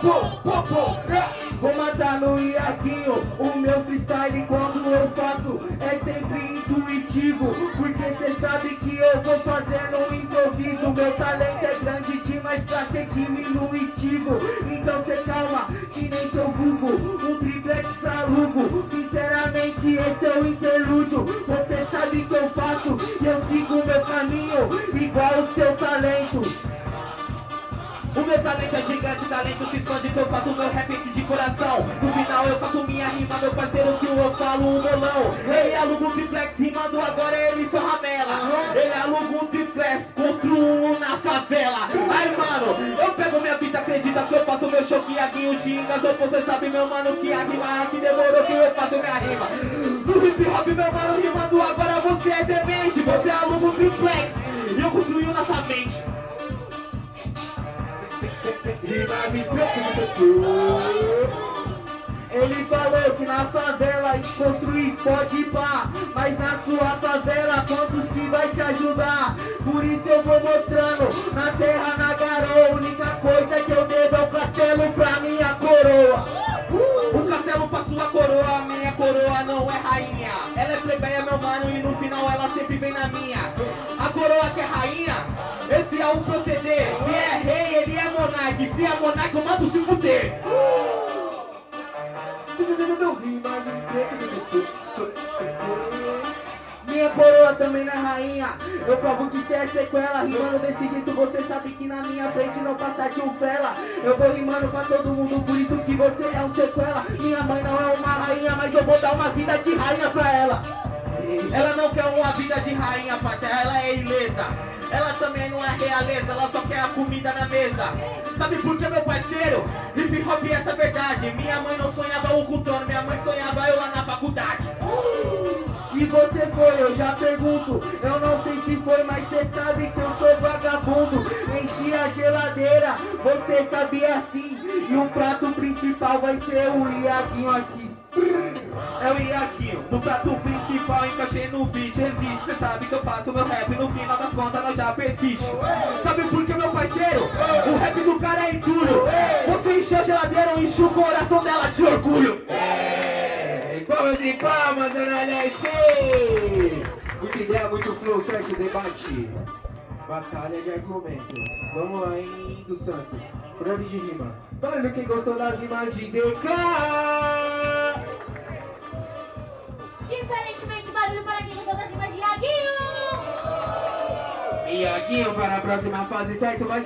Popo, ra. Vou matar no Iaguinho, o meu freestyle quando eu faço é sempre intuitivo Porque cê sabe que eu vou fazendo um improviso. Meu talento é grande demais pra ser diminutivo. Então cê calma, que nem seu Google, um triplex alugo Sinceramente esse é o interlúdio, você sabe que eu faço E eu sigo meu caminho, igual o seu talento meu talento é gigante, talento se expande que eu faço meu rap de coração. No final eu faço minha rima, meu parceiro que eu falo um bolão. Ele aluga um triplex, rimando agora ele só ramela. Ele aluga um triplex, construo na favela. Aí mano, eu pego minha vida, acredita que eu faço meu show que Aguinho te engasou Você sabe meu mano que a rima aqui demorou que eu faço minha rima. No hip hop meu mano rimando agora você é demente. Você aluga um triplex e eu construí um na Ele falou que na favela construir pode ir pá Mas na sua favela quantos que vai te ajudar Por isso eu vou mostrando na terra, na garoa Única coisa que eu devo é o castelo pra minha coroa O castelo pra sua coroa, minha coroa não é rainha. Ela é plebeia, meu mano, e no final ela sempre vem na minha. A coroa que é rainha, esse é o proceder. Se é rei, monarca. Se é monarca, eu mando se fuder. Minha coroa também não é rainha Eu provo que cê é sequela Rimando desse jeito você sabe que na minha frente não passa de um fela Eu vou rimando pra todo mundo Por isso que você é um sequela Minha mãe não é uma rainha Mas eu vou dar uma vida de rainha pra ela Ela não quer uma vida de rainha, parceiro, ela é ilesa. Ela também não é realeza, ela só quer a comida na mesa. Sabe por que, meu parceiro? Hip hop é essa verdade. Minha mãe não sonhava ocultando, minha mãe sonhava eu lá na faculdade. E você foi, eu já pergunto Eu não sei se foi, mas cê sabe que eu sou vagabundo Enchi a geladeira, você sabia sim E o prato principal vai ser o Iaguinho aqui É o Iaquinho, no prato principal encaixei no beat Resiste, cê sabe que eu faço meu rap No final das contas nós já persiste. Sabe por que meu parceiro? O rap do cara é entulho Você encheu a geladeira, eu enchi o coração dela de orgulho. Palmas e palmas, dona Muita ideia, muito flow, certo? Debate. Batalha de argumentos. Vamos lá, hein, do Santos. Ordem de rima. Valendo quem gostou das rimas de DK Diferentemente, barulho para quem gostou das rimas de Iaguinho. Aqui para a próxima fase, certo? Mas